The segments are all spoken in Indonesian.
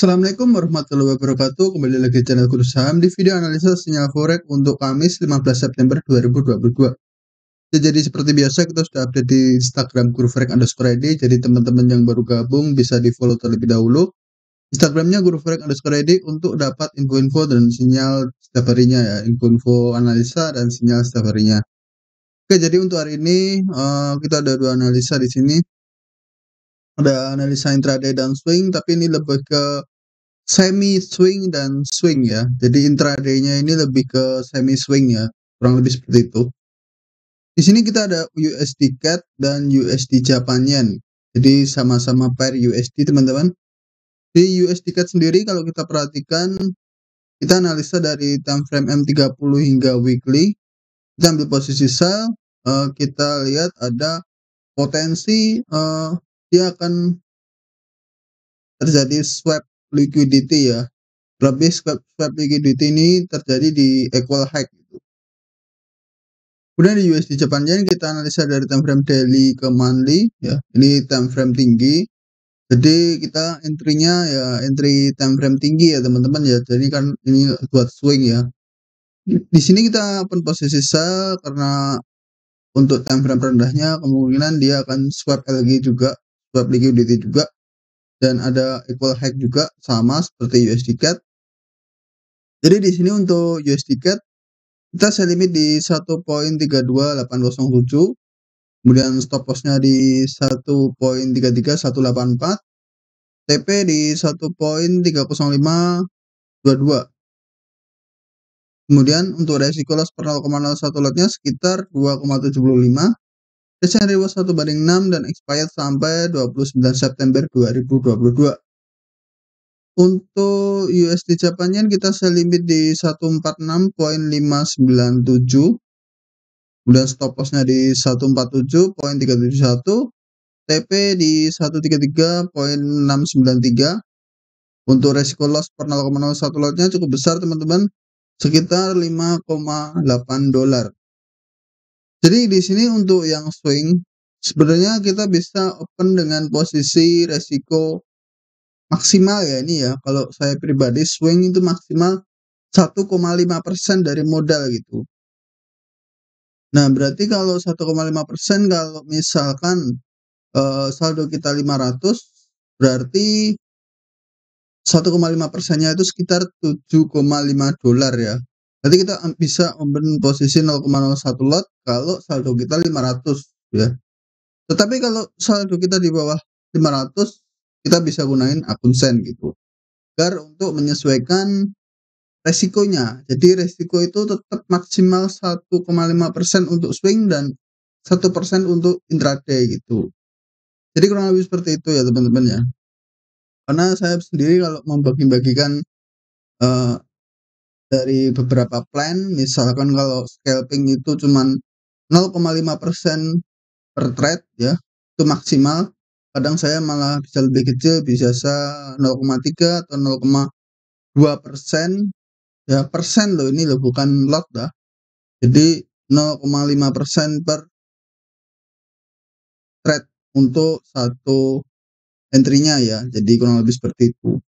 Assalamualaikum warahmatullahi wabarakatuh. Kembali lagi di channel Guru Saham di video analisa sinyal forex untuk Kamis 15 September 2022. Ya, jadi seperti biasa kita sudah update di Instagram Guru Forex underscore ID. Jadi teman-teman yang baru gabung bisa di follow terlebih dahulu. Instagramnya Guru Forex underscore ID untuk dapat info-info dan sinyal setiap harinya ya. Info-info analisa dan sinyal setiap harinya. Oke, jadi untuk hari ini uh, kita ada dua analisa di sini ada analisa intraday dan swing, tapi ini lebih ke semi swing dan swing ya. Jadi intraday-nya ini lebih ke semi swing ya, kurang lebih seperti itu. Di sini kita ada USD CAD dan USD Japan Yen. Jadi sama-sama pair USD teman-teman. Di USD CAD sendiri kalau kita perhatikan kita analisa dari time frame M30 hingga weekly. Kita ambil posisi sell, uh, kita lihat ada potensi uh, dia akan terjadi swap liquidity ya. Lebih swap, swap liquidity ini terjadi di equal high gitu. Kemudian di USD Japan Yen kita analisa dari time frame daily ke monthly ya. Ini time frame tinggi. Jadi kita entry-nya ya entry time frame tinggi ya teman-teman ya. Jadi kan ini buat swing ya. Di sini kita open posisi sell karena untuk time frame rendahnya kemungkinan dia akan swap LG juga swap liquidity juga dan ada equal high juga sama seperti USD CAD. Jadi di sini untuk USD CAD kita set limit di 1.32807 kemudian stop lossnya di 1.33184 TP di 1.30522 kemudian untuk resiko loss per 0,01 lotnya sekitar 2,75 Desain reward 1 banding 6 dan expired sampai 29 September 2022. Untuk USD Japan Yen kita sell limit di 146.597. Kemudian stop lossnya di 147.371. TP di 133.693. Untuk resiko loss per 0,01 lotnya cukup besar teman-teman. Sekitar 5,8 dolar. Jadi di sini untuk yang swing sebenarnya kita bisa open dengan posisi resiko maksimal ya ini ya. Kalau saya pribadi swing itu maksimal 1,5% dari modal gitu. Nah, berarti kalau 1,5% kalau misalkan uh, saldo kita 500 berarti 1,5 persennya itu sekitar 7,5 dolar ya. Nanti kita bisa open posisi 0,01 lot kalau saldo kita 500 ya. Tetapi kalau saldo kita di bawah 500 kita bisa gunain akun sen gitu. Agar untuk menyesuaikan resikonya. Jadi resiko itu tetap maksimal 1,5% untuk swing dan 1% untuk intraday gitu. Jadi kurang lebih seperti itu ya teman-teman ya. Karena saya sendiri kalau membagi-bagikan uh, dari beberapa plan misalkan kalau scalping itu cuman 0,5% per trade ya itu maksimal. Kadang saya malah bisa lebih kecil bisa 0,3 atau 0,2 persen. Ya persen loh ini loh bukan lot dah. Jadi 0,5 persen per trade untuk satu entry-nya ya. Jadi kurang lebih seperti itu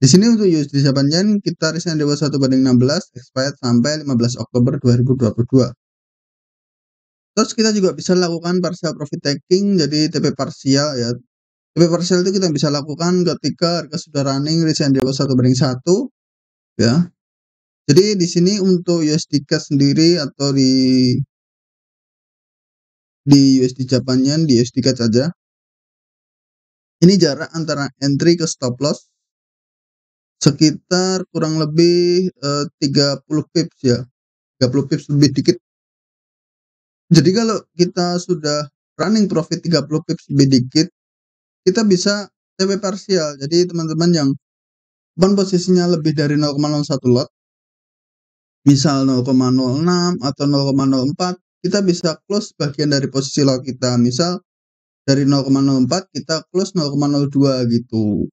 di sini untuk USD Yen kita resign dewa 1 banding 16 expired sampai 15 Oktober 2022. Terus kita juga bisa lakukan partial profit taking jadi TP parsial ya. TP parsial itu kita bisa lakukan ketika harga sudah running resign dewa 1 banding 1 ya. Jadi di sini untuk USD cash sendiri atau di di USD Japan Yen di USD cash saja. Ini jarak antara entry ke stop loss sekitar kurang lebih uh, 30 pips ya 30 pips lebih dikit. Jadi kalau kita sudah running profit 30 pips lebih dikit kita bisa TP parsial. Jadi teman-teman yang ban posisinya lebih dari 0,01 lot misal 0,06 atau 0,04 kita bisa close bagian dari posisi lot kita. Misal dari 0,04 kita close 0,02 gitu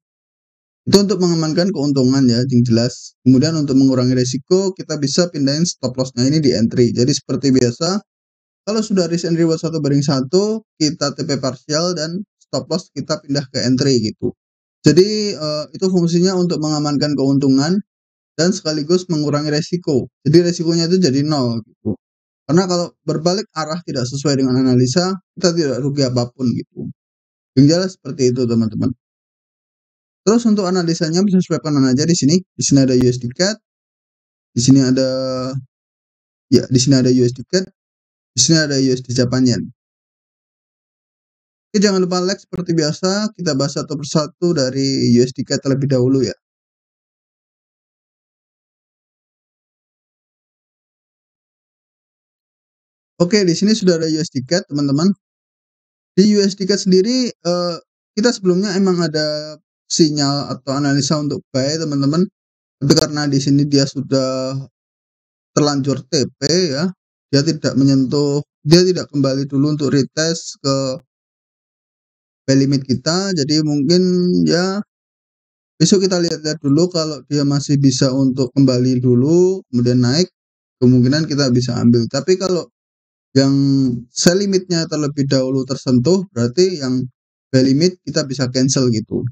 itu untuk mengamankan keuntungan ya, yang jelas. Kemudian untuk mengurangi resiko, kita bisa pindahin stop lossnya ini di entry. Jadi seperti biasa, kalau sudah risk and reward satu banding satu, kita TP parsial dan stop loss kita pindah ke entry gitu. Jadi, eee, itu fungsinya untuk mengamankan keuntungan dan sekaligus mengurangi resiko. Jadi resikonya itu jadi nol gitu. Karena kalau berbalik arah tidak sesuai dengan analisa, kita tidak rugi apa pun gitu. Yang jelas seperti itu teman-teman. Terus untuk analisanya bisa swipe kanan aja di sini. Di sini ada USD CAD. Di sini ada ya, di sini ada USD CAD. Di sini ada USD Japan Yen. Oke, jangan lupa like seperti biasa, kita bahas satu persatu dari USD CAD terlebih dahulu ya. Oke, di sini sudah ada USD CAD teman-teman. Di USD CAD sendiri, eee, kita sebelumnya emang ada sinyal atau analisa untuk buy teman-teman. Tapi karena di sini dia sudah terlanjur TP ya, dia tidak menyentuh dia tidak kembali dulu untuk retest ke buy limit kita. Jadi mungkin ya besok kita lihat-lihat dulu kalau dia masih bisa untuk kembali dulu, kemudian naik, kemungkinan kita bisa ambil. Tapi kalau yang sell limitnya terlebih dahulu tersentuh, berarti yang buy limit kita bisa cancel gitu.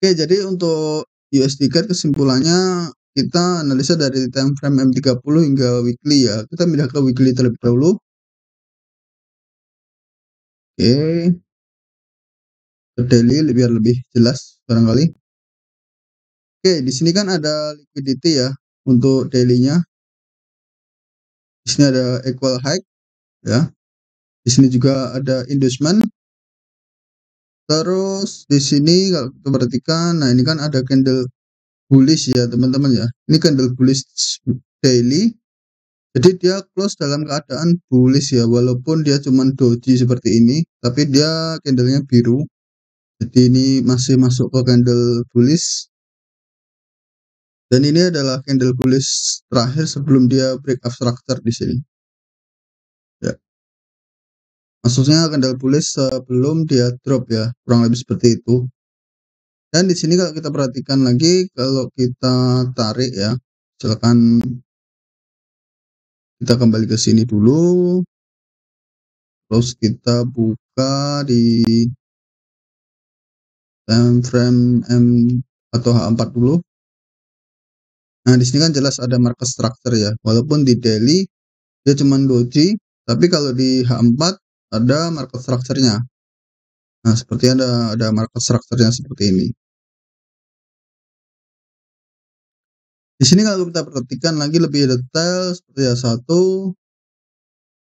Oke, jadi untuk USD CAD kesimpulannya kita analisa dari time frame M30 hingga weekly ya. Kita pindah ke weekly terlebih dahulu. Oke. Ke daily biar lebih jelas barangkali. Oke, di sini kan ada liquidity ya untuk daily-nya. Di sini ada equal high ya. Di sini juga ada inducement. Terus di sini kalau kita perhatikan, nah ini kan ada candle bullish ya teman-teman ya. Ini candle bullish daily. Jadi dia close dalam keadaan bullish ya, walaupun dia cuma doji seperti ini, tapi dia candlenya biru. Jadi ini masih masuk ke candle bullish. Dan ini adalah candle bullish terakhir sebelum dia break up structure di sini. Ya. Maksudnya candle bullish sebelum dia drop ya, kurang lebih seperti itu. Dan di sini kalau kita perhatikan lagi, kalau kita tarik ya, silakan kita kembali ke sini dulu. Terus kita buka di time frame M atau H40. Nah, di sini kan jelas ada market structure ya, walaupun di daily dia cuma doji, tapi kalau di H4 ada market structure-nya. Nah, seperti ada ada market structure-nya seperti ini. Di sini kalau kita perhatikan lagi lebih detail seperti ya satu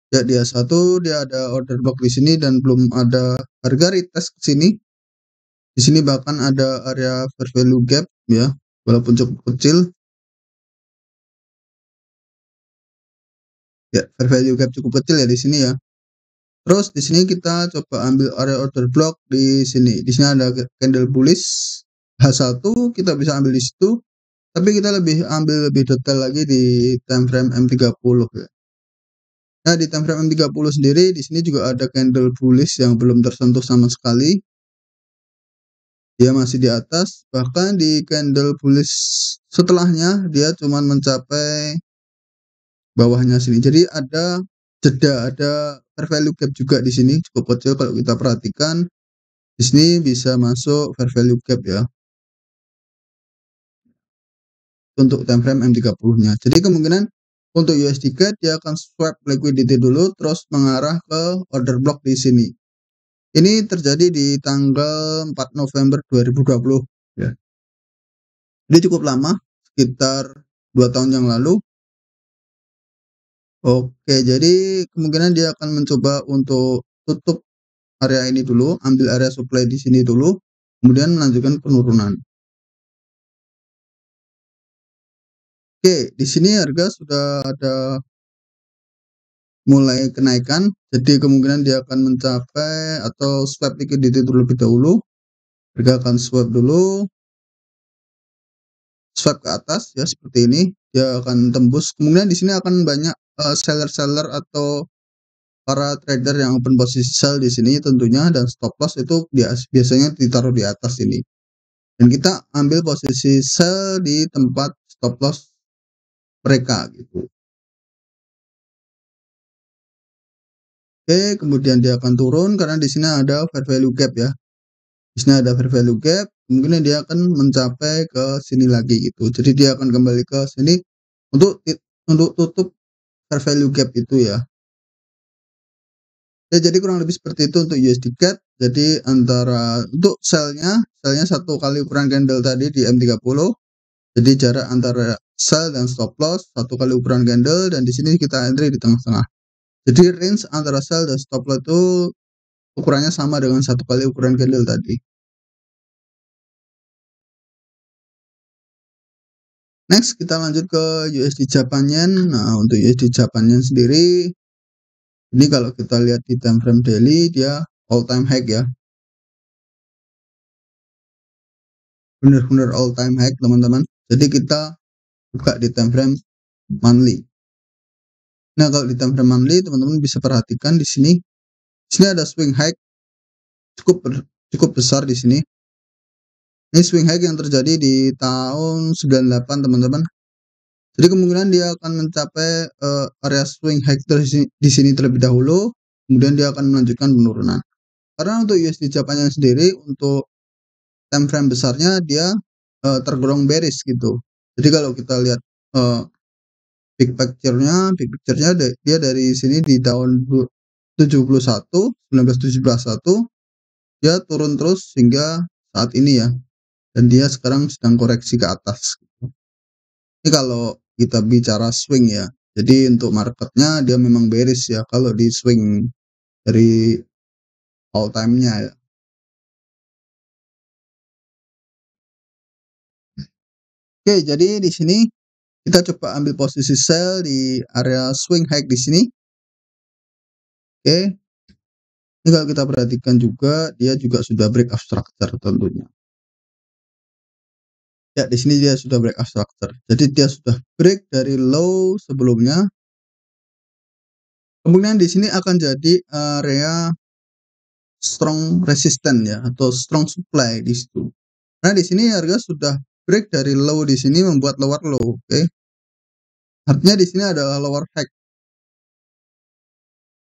ya dia satu dia ada order block di sini dan belum ada harga retest ke sini. Di sini bahkan ada area fair value gap ya, walaupun cukup kecil. Ya, fair value gap cukup kecil ya di sini ya. Terus di sini kita coba ambil area order block di sini. Di sini ada candle bullish H1 kita bisa ambil di situ. Tapi kita lebih ambil lebih detail lagi di time frame M30 ya. Nah, di time frame M30 sendiri di sini juga ada candle bullish yang belum tersentuh sama sekali. Dia masih di atas, bahkan di candle bullish setelahnya dia cuma mencapai bawahnya sini. Jadi ada jeda, ada fair value gap juga di sini cukup kecil kalau kita perhatikan. Di sini bisa masuk fair value gap ya. Untuk time frame M30-nya. Jadi kemungkinan untuk USD dia akan swap liquidity dulu terus mengarah ke order block di sini. Ini terjadi di tanggal 4 November 2020 ya. Ini cukup lama, sekitar 2 tahun yang lalu. Oke, jadi kemungkinan dia akan mencoba untuk tutup area ini dulu, ambil area supply di sini dulu, kemudian melanjutkan penurunan. Oke, di sini harga sudah ada mulai kenaikan, jadi kemungkinan dia akan mencapai atau swap liquidity terlebih dahulu. Harga akan swap dulu. Swap ke atas ya seperti ini, dia akan tembus. Kemudian di sini akan banyak seller-seller uh, atau para trader yang open posisi sell di sini tentunya dan stop loss itu biasanya ditaruh di atas ini. Dan kita ambil posisi sell di tempat stop loss mereka gitu. Oke, kemudian dia akan turun karena di sini ada fair value gap ya. di sini ada fair value gap, kemungkinan dia akan mencapai ke sini lagi gitu. Jadi dia akan kembali ke sini untuk untuk tutup fair value gap itu ya. Ya jadi kurang lebih seperti itu untuk USD CAD. Jadi antara untuk sell-nya, sell-nya satu kali ukuran candle tadi di M30. Jadi jarak antara sell dan stop loss satu kali ukuran candle dan di sini kita entry di tengah-tengah. Jadi range antara sell dan stop loss itu ukurannya sama dengan satu kali ukuran candle tadi. Next kita lanjut ke USD Japan Yen. Nah, untuk USD Japan Yen sendiri ini kalau kita lihat di time frame daily dia all time high ya. Benar-benar all time high teman-teman. Jadi kita buka di time frame monthly. Nah, kalau di time frame monthly teman-teman bisa perhatikan di sini. Di sini ada swing high cukup cukup besar di sini. Ini swing high yang terjadi di tahun 98 teman-teman. Jadi kemungkinan dia akan mencapai uh, area swing high di sini terlebih dahulu, kemudian dia akan melanjutkan penurunan. Karena untuk USD Japannya sendiri untuk time frame besarnya dia uh, tergolong bearish gitu. Jadi kalau kita lihat uh, big picture-nya, big picture-nya dia dari sini di tahun 71, 1971 dia turun terus hingga saat ini ya. Dan dia sekarang sedang koreksi ke atas. Ini kalau kita bicara swing ya. Jadi untuk marketnya dia memang bearish ya kalau di swing dari all time-nya ya. Oke, jadi di sini kita coba ambil posisi sell di area swing high di sini. Oke. Ini kalau kita perhatikan juga dia juga sudah break up structure tentunya. Ya, di sini dia sudah break structure. Jadi dia sudah break dari low sebelumnya. Kemudian di sini akan jadi area strong resistant ya atau strong supply di situ. Nah, di sini harga sudah break dari low di sini membuat lower low, oke. Okay? Artinya di sini adalah lower high.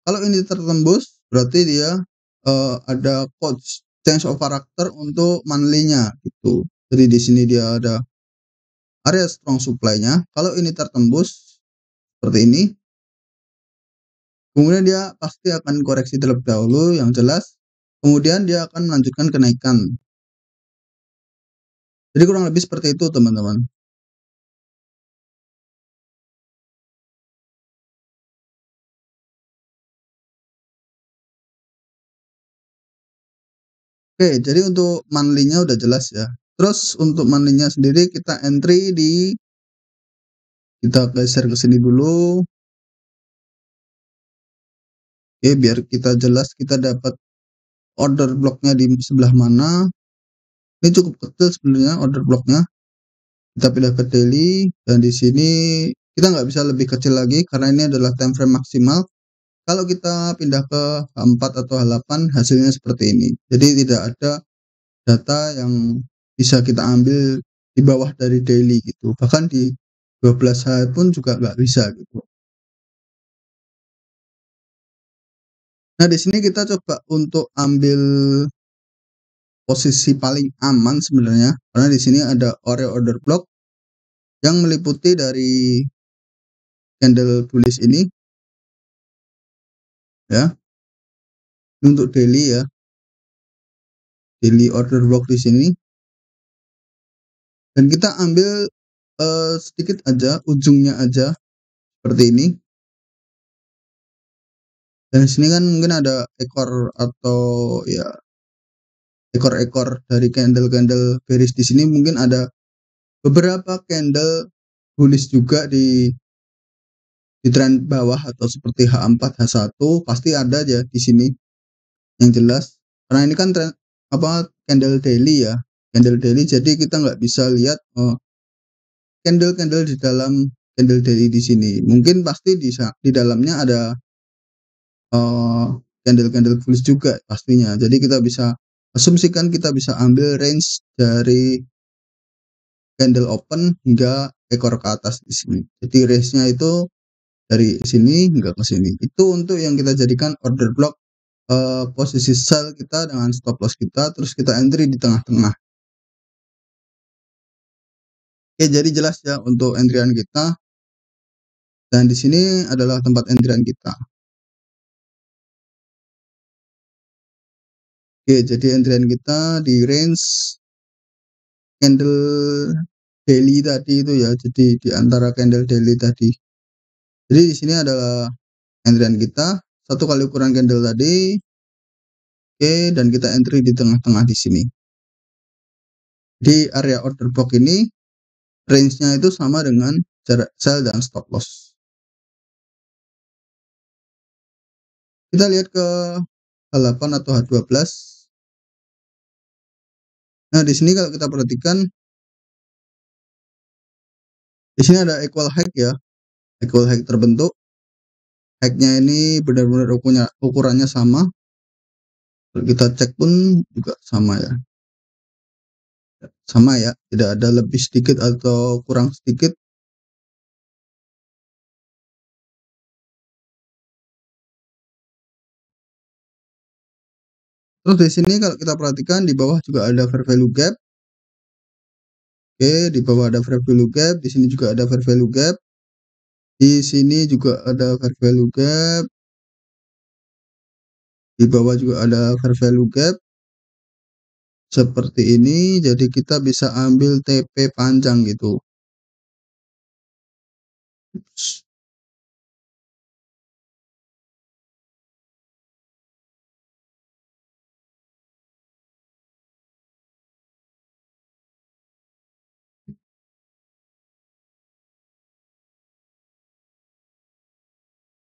Kalau ini tertembus, berarti dia uh, ada coach change of character untuk monthly-nya gitu. Jadi di sini dia ada area strong supply-nya. Kalau ini tertembus seperti ini, kemudian dia pasti akan koreksi terlebih dahulu yang jelas. Kemudian dia akan melanjutkan kenaikan. Jadi kurang lebih seperti itu teman-teman. Oke, jadi untuk monthly-nya udah jelas ya. Terus untuk money-nya sendiri kita entry di kita geser ke sini dulu. Oke, biar kita jelas kita dapat order bloknya di sebelah mana. Ini cukup kecil sebenarnya order bloknya. Kita pindah ke daily dan di sini kita nggak bisa lebih kecil lagi karena ini adalah time frame maksimal. Kalau kita pindah ke H4 atau H8 hasilnya seperti ini. Jadi tidak ada data yang bisa kita ambil di bawah dari daily gitu. Bahkan di 12 hari pun juga nggak bisa gitu. Nah di sini kita coba untuk ambil posisi paling aman sebenarnya karena di sini ada area order block yang meliputi dari candle bullish ini ya. Untuk daily ya. Daily order block di sini dan kita ambil uh, sedikit aja ujungnya aja seperti ini. Dan sini kan mungkin ada ekor atau ya ekor-ekor dari candle-candle bearish di sini. Mungkin ada beberapa candle bullish juga di di tren bawah atau seperti H4, H1 pasti ada aja di sini yang jelas. Karena ini kan tren apa candle daily ya candle daily jadi kita nggak bisa lihat oh, candle candle di dalam candle daily di sini. Mungkin pasti di di dalamnya ada uh, candle candle bullish juga pastinya. Jadi kita bisa asumsikan kita bisa ambil range dari candle open hingga ekor ke atas di sini. Jadi range-nya itu dari sini hingga ke sini. Itu untuk yang kita jadikan order block eee, posisi sell kita dengan stop loss kita, terus kita entry di tengah-tengah. Oke, jadi jelas ya untuk entry-an kita. Dan di sini adalah tempat entry-an kita. Oke, jadi entry-an kita di range candle daily tadi itu ya, jadi di antara candle daily tadi. Jadi di sini adalah entry-an kita, satu kali ukuran candle tadi. Oke, dan kita entry di tengah-tengah di sini. Di area order block ini, range-nya itu sama dengan jarak sell dan stop loss. Kita lihat ke H8 atau H12. Nah, di sini kalau kita perhatikan di sini ada equal high ya. Equal high terbentuk. High-nya ini benar-benar ukurannya ukurannya sama. Kalau kita cek pun juga sama ya. Sama ya, tidak ada lebih sedikit atau kurang sedikit. Terus di sini kalau kita perhatikan di bawah juga ada fair value gap. Oke, di bawah ada fair value gap, di sini juga ada fair value gap. Di sini juga ada fair value gap. Di bawah juga ada fair value gap. Seperti ini, jadi kita bisa ambil TP panjang gitu.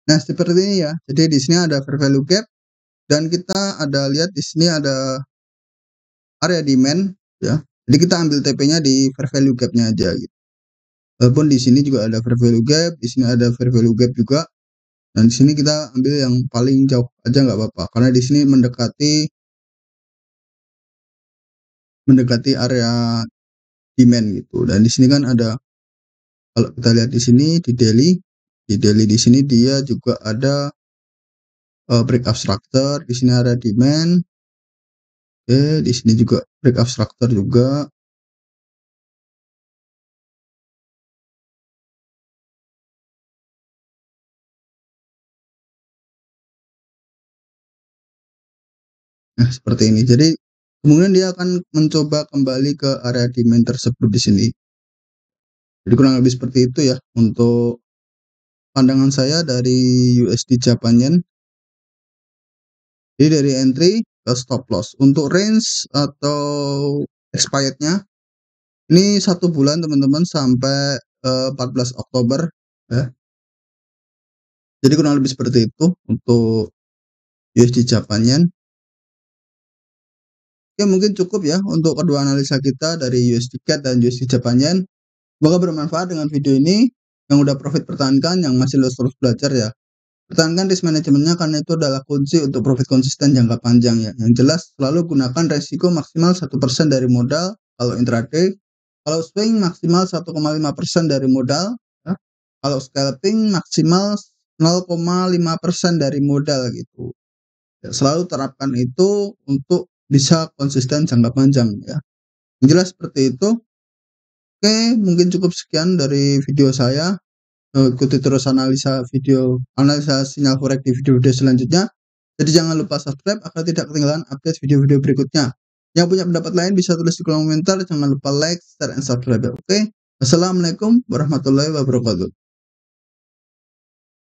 Nah, seperti ini ya. Jadi di sini ada fair value gap dan kita ada lihat di sini ada area demand ya. Jadi kita ambil TP-nya di fair value gap-nya aja gitu. Walaupun di sini juga ada fair value gap, di sini ada fair value gap juga. Dan di sini kita ambil yang paling jauh aja nggak apa-apa karena di sini mendekati mendekati area demand gitu. Dan di sini kan ada kalau kita lihat di sini di daily di daily di sini dia juga ada uh, breakout structure, di sini ada demand. Oke, di sini juga breakout structure juga. Nah, seperti ini. Jadi kemudian dia akan mencoba kembali ke area demand tersebut di sini. Jadi kurang lebih seperti itu ya untuk pandangan saya dari USD Japan Yen. Jadi dari entry ke stop loss. Untuk range atau expirednya ini satu bulan teman-teman sampai uh, 14 Oktober ya. Jadi kurang lebih seperti itu untuk USD Japan Yen. Oke mungkin cukup ya untuk kedua analisa kita dari USD CAD dan USD Japan. Semoga bermanfaat dengan video ini. Yang udah profit pertahankan, yang masih terus belajar ya. Pertahankan risk manajemennya karena itu adalah kunci untuk profit konsisten jangka panjang ya. Yang jelas selalu gunakan resiko maksimal 1% dari modal kalau intraday. Kalau swing maksimal 1,5% dari modal. Ya. Kalau scalping maksimal 0,5% dari modal gitu. Ya, selalu terapkan itu untuk bisa konsisten jangka panjang ya. Yang jelas seperti itu. Oke, mungkin cukup sekian dari video saya. Ikuti terus analisa video, analisa sinyal forex di video-video selanjutnya. Jadi jangan lupa subscribe agar tidak ketinggalan update video-video berikutnya. Yang punya pendapat lain bisa tulis di kolom komentar. Jangan lupa like, share, dan subscribe. Oke, Assalamualaikum warahmatullahi wabarakatuh.